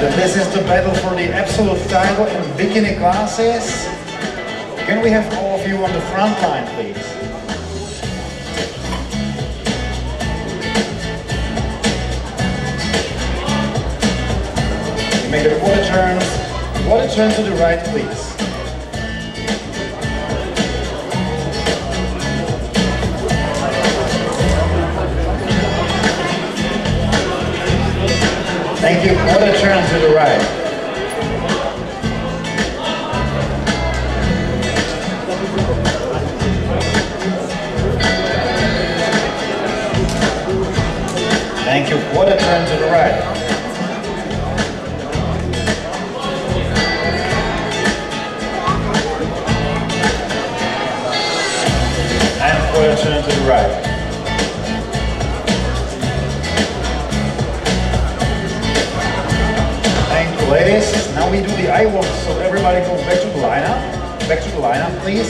And this is the battle for the absolute title in bikini classes. Can we have all of you on the front line, please? Make a quarter turn. Quarter turn to the right, please. To the right. Thank you, ladies. Now we do the eye walk, so everybody goes back to the lineup. Back to the lineup, please.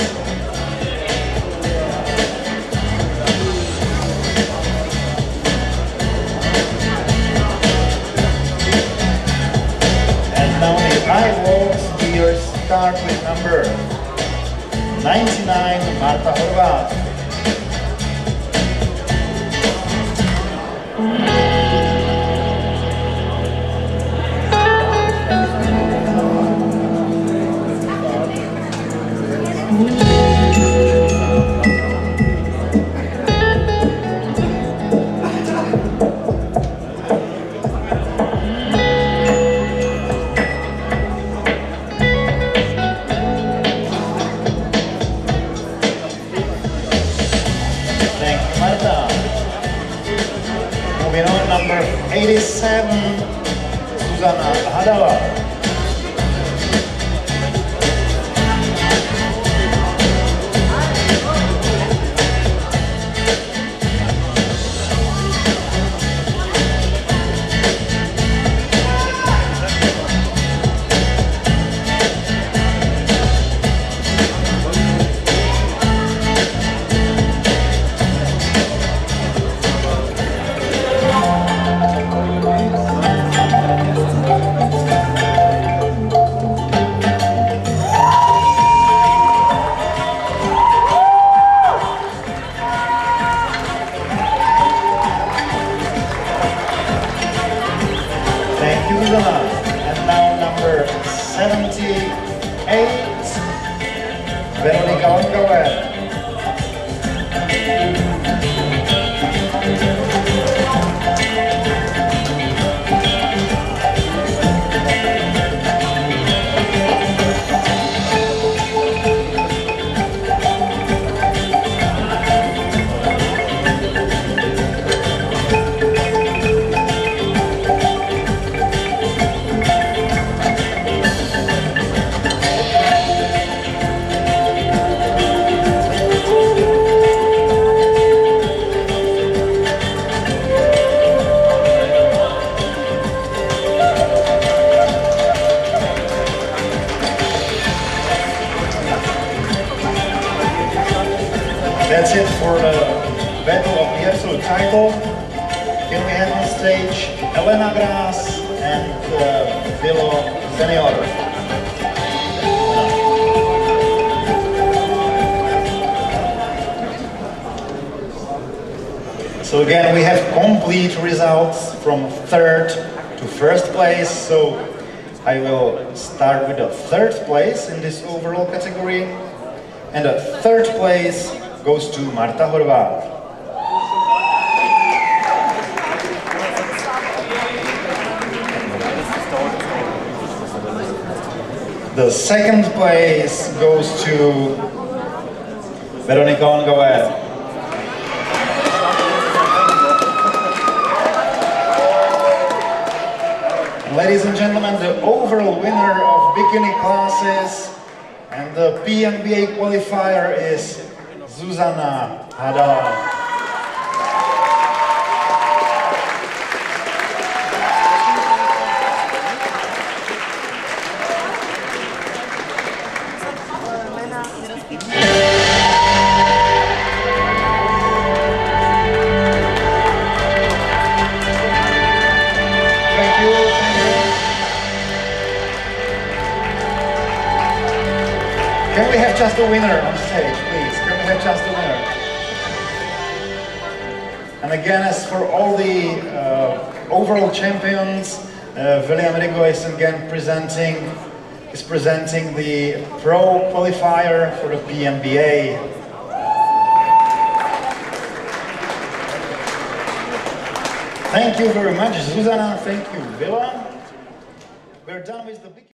And now the eye walks, we start with number 99, Marta Horvat. jsem Zuzana Hadala. Susana. And now number 78, Veronica Ongower. That's it for the battle of the absolute title. Can we have on stage Elena Gras and uh, Senior? So again, we have complete results from third to first place. So I will start with the third place in this overall category. And the third place goes to Marta Horvat. The second place goes to Veronica Ongoer. Ladies and gentlemen, the overall winner of bikini classes and the PNBA qualifier is Zuzana Hadar. Can we have just a winner on stage? Have just? And again, as for all the uh, overall champions, uh, Rigo is again presenting is presenting the pro qualifier for the PNBA. Thank you very much, Zuzana. Thank you, Villa. We're done with the big